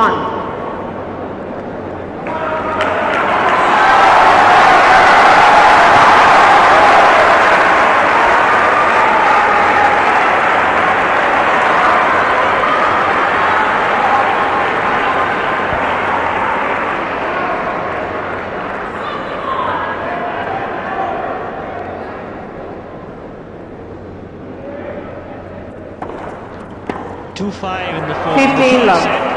Two five in the fourth. 15 love. set.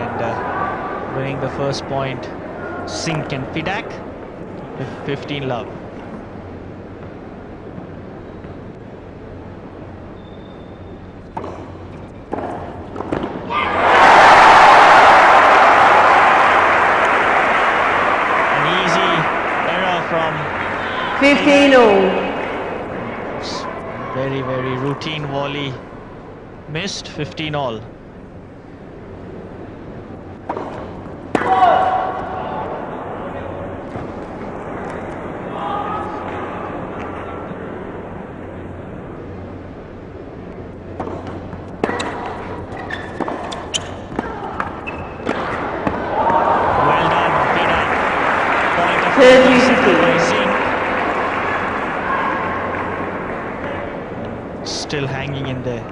And uh, winning the first point, Czink and Fedak 15 love. An easy error from 15 all. very very routine volley missed 15 all well done Pina. point of 30, Czink. still hanging in there.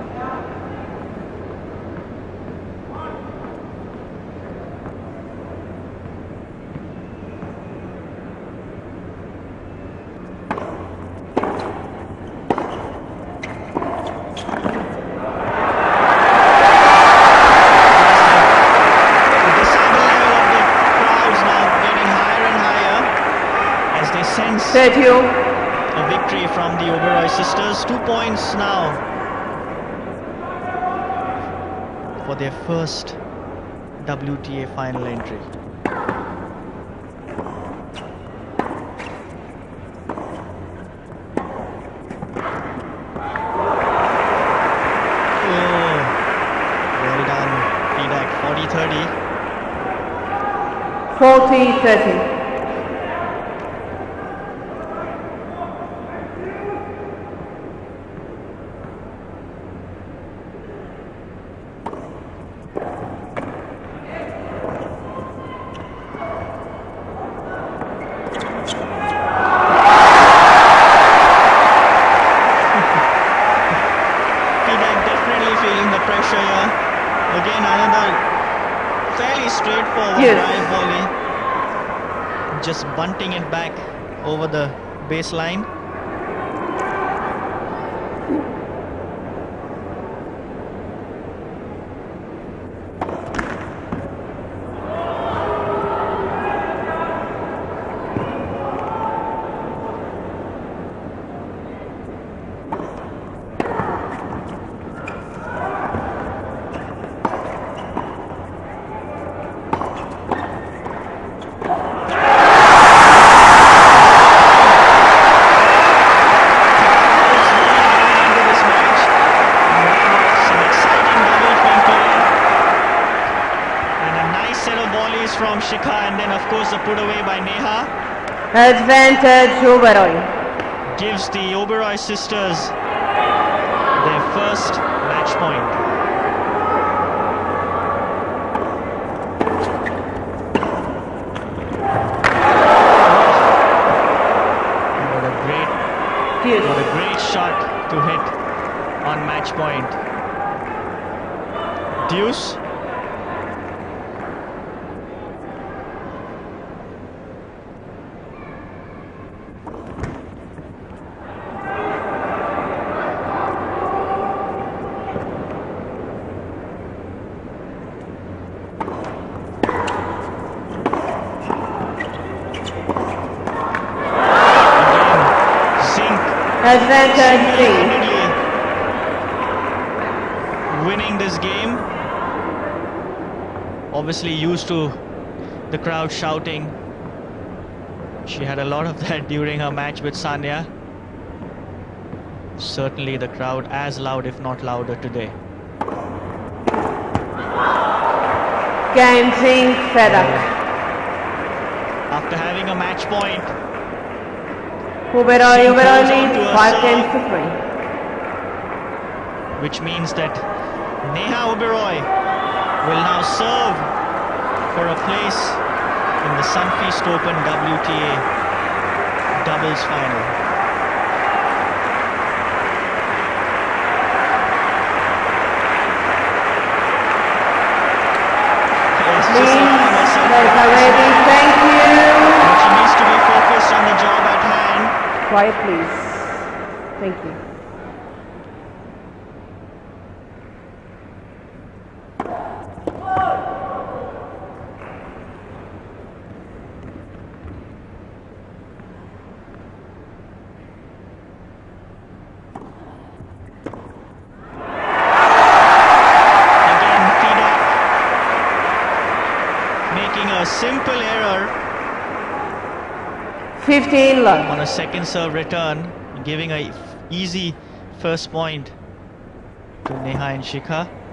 The decibel level of the crowds now getting higher and higher as they sense 30 all. a victory from the Uberoi sisters. Two points now for their first WTA final entry. Oh, well done, Fedak 40 30. 40 30. Fedak definitely feeling the pressure here. Again, another fairly straightforward Yes. drive volley. Just bunting it back over the baseline. into this match. Some exciting double twinkle. And a nice set of volleys from Shikha and then of course the put away by Neha Advantage Uberoi. gives the Uberoi sisters their first match point. What a great Deuce. What a great shot to hit on match point. Deuce. Again, Czink Advantage winning this game. Obviously used to the crowd shouting. She had a lot of that during her match with Sania. Certainly the crowd as loud if not louder today. Game Czink Fedak. After having a match point, Uberoi, Uberoi leads 5 serve. games to 3. which means that Neha Uberoi will now serve for a place in the Sunfeast Open WTA doubles final. Please, herself let. Thank you. but she needs to be focused on the job at hand. Quiet, please. Thank you. Again, Fedak making a simple error 15 love. on a second serve return, giving a easy first point to Neha and Shikha.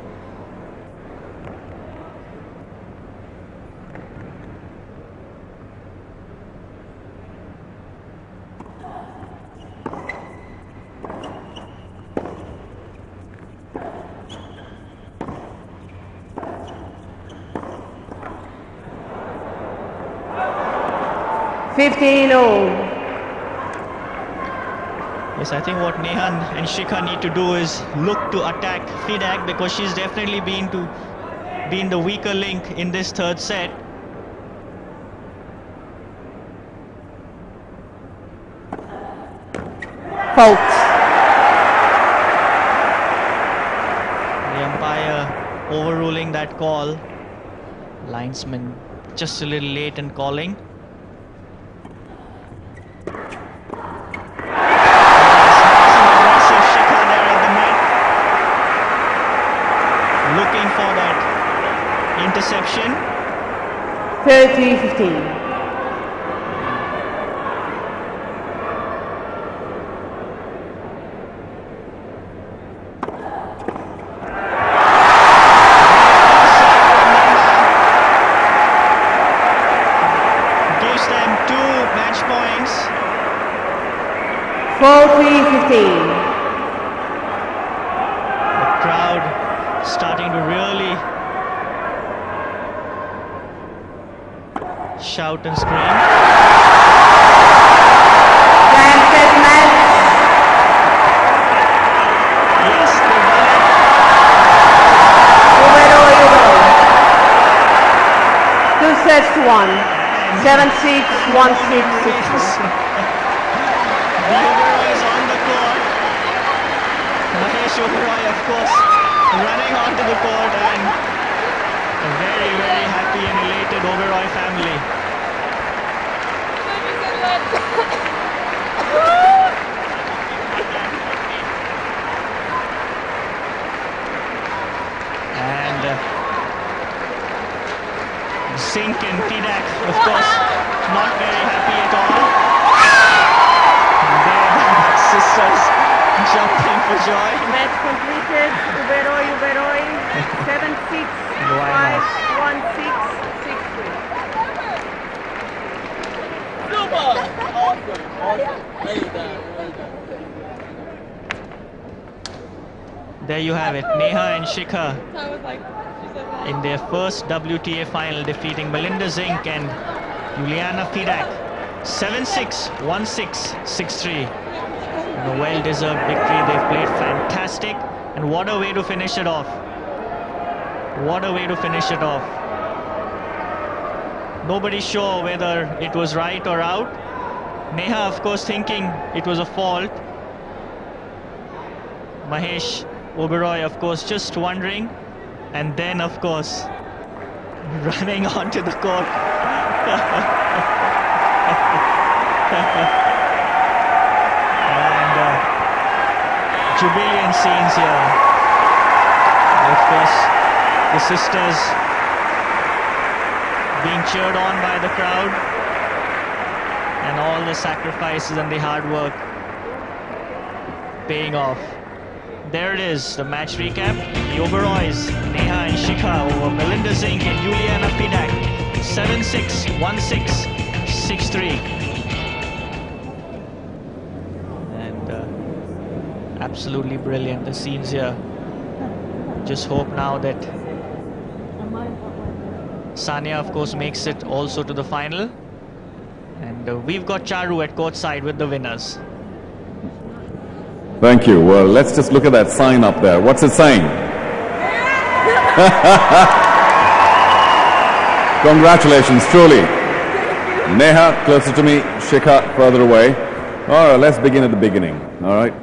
Fifteen all. Yes, I think what Nehan and Shikha need to do is look to attack Fedak because she's definitely been to been the weaker link in this third set. Fault. The umpire overruling that call. Linesman just a little late in calling. Yes, nice and aggressive Shikha there at the net. Looking for that interception. 30 15. Gives them two match points. 40 15. The crowd starting to really shout and scream. Time set match. Yes, they won it. Uberoi, Uberoi. Two sets to one. Seven six, one six, six. The Uberoi is on the court. Mahesh Uberoi, of course, running onto the court and a very, very happy and elated Uberoi family. And uh, Czink and Fedak, of course, not very happy at all. And there the sisters jumping for joy. Match completed. Uberoi, Uberoi. Seven six, Why five, not? one six, six three. There you have it, Neha and Shikha in their first WTA final defeating Melinda Czink and Juliana Fedak 7-6, 1-6, 6-3. A well-deserved victory. They've played fantastic and what a way to finish it off. What a way to finish it off. Nobody's sure whether it was right or out. Neha, of course, thinking it was a fault. Mahesh Uberoi, of course, just wondering. And then, of course, running onto the court. and uh, jubilant scenes here. And of course, the sisters being cheered on by the crowd. And all the sacrifices and the hard work paying off. There it is, the match recap. The Uberois, Neha and Shikha over Melinda Czink and Juliana Fedak. 7-6, 1-6, 6-3. And uh, absolutely brilliant, the scenes here. just hope now that Sania, of course, makes it also to the final. And uh, we've got Charu at court side with the winners. Thank you. Well, let's just look at that sign up there. What's it saying? Congratulations, truly. Neha closer to me, Shikha further away. All right, let's begin at the beginning. All right,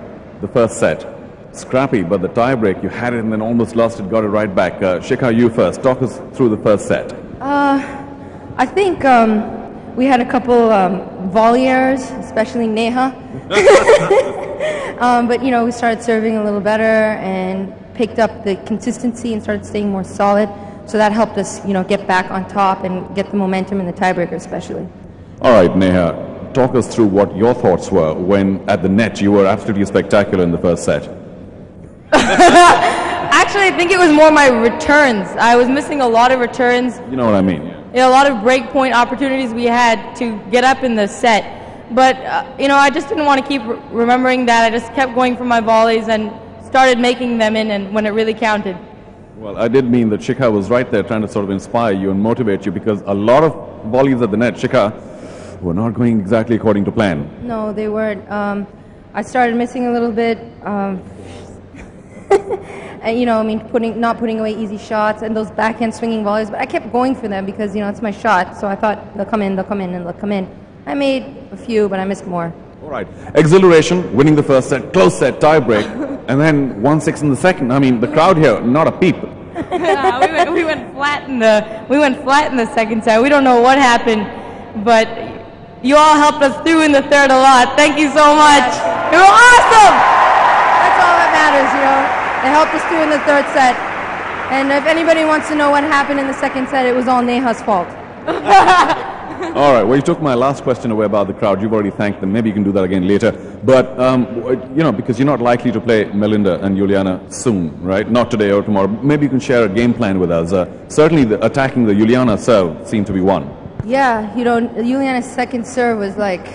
the first set. Scrappy, but the tiebreak, you had it and then almost lost it, got it right back. Uh, Shikha, you first. Talk us through the first set. Uh, I think um, we had a couple um, especially Neha. um, but, you know, we started serving a little better and picked up the consistency and started staying more solid. So that helped us, you know, get back on top and get the momentum in the tiebreaker, especially. All right, Neha, talk us through what your thoughts were when at the net you were absolutely spectacular in the first set. Actually, I think it was more my returns. I was missing a lot of returns. You know what I mean? You know, a lot of breakpoint opportunities we had to get up in the set. But, uh, you know, I just didn't want to keep re- remembering that. I just kept going for my volleys and started making them in and when it really counted. Well, I did mean that Shikha was right there trying to sort of inspire you and motivate you because a lot of volleys at the net, Shikha, were not going exactly according to plan. No, they weren't. Um, I started missing a little bit. Um, and, you know, I mean, putting not putting away easy shots and those backhand swinging volleys. But I kept going for them because you know it's my shot. So I thought they'll come in, they'll come in, and they'll come in. I made a few, but I missed more. All right. Exhilaration, winning the first set, close set, tie break, and then 1 6 in the second. I mean, the crowd here, not a peep. yeah, we, went, we went flat in the we went flat in the second set. We don't know what happened, but you all helped us through in the third a lot. Thank you so much. You were awesome. That's all that matters, you know. They helped us through in the third set. And if anybody wants to know what happened in the second set, it was all Neha's fault. All right. Well, you took my last question away about the crowd. You've already thanked them. Maybe you can do that again later. But, um, you know, because you're not likely to play Melinda and Juliana soon, right? Not today or tomorrow. Maybe you can share a game plan with us. Uh, certainly, the, attacking the Juliana serve seemed to be one. Yeah, you know, Juliana's second serve was like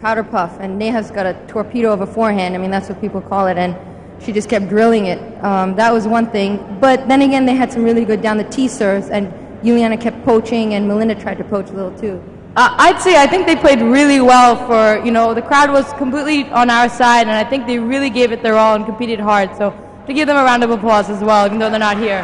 powder puff, and Neha's got a torpedo of a forehand. I mean, that's what people call it, and she just kept drilling it. Um, that was one thing. But then again, they had some really good down the tee serves, and Juliana kept poaching, and Melinda tried to poach a little too. Uh, I'd say I think they played really well for, you know, the crowd was completely on our side, and I think they really gave it their all and competed hard. So to give them a round of applause as well, even though they're not here.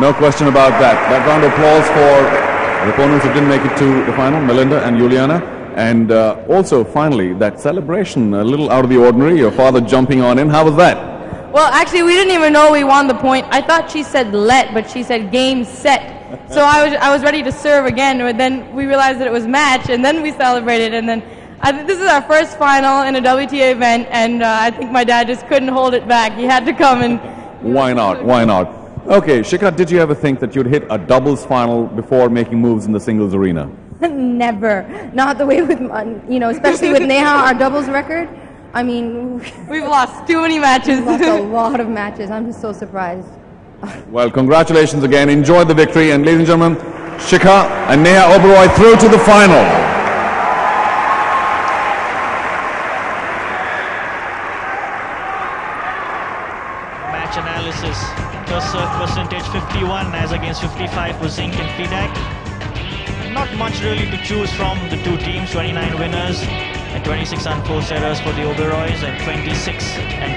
No question about that. That round of applause for the opponents who didn't make it to the final, Melinda and Juliana. And uh, also, finally, that celebration, a little out of the ordinary, your father jumping on in. How was that? Well, actually, we didn't even know we won the point. I thought she said let, but she said game set. So I was I was ready to serve again, but then we realized that it was match, and then we celebrated, and then I think this is our first final in a WTA event, and uh, I think my dad just couldn't hold it back. He had to come and. Why not? Why not? Okay, Shikha, did you ever think that you'd hit a doubles final before making moves in the singles arena? Never. Not the way with, you know, especially with Neha, our doubles record. I mean, we've lost too many matches. We've lost a lot of matches. I'm just so surprised. Well, congratulations again. Enjoy the victory. And ladies and gentlemen, Shikha and Neha Uberoi through to the final. Match analysis. First serve percentage 51 as against 55 for Czink and Fedak. Not much really to choose from the two teams. 29 winners and 26 unforced errors for the Uberois and 26 and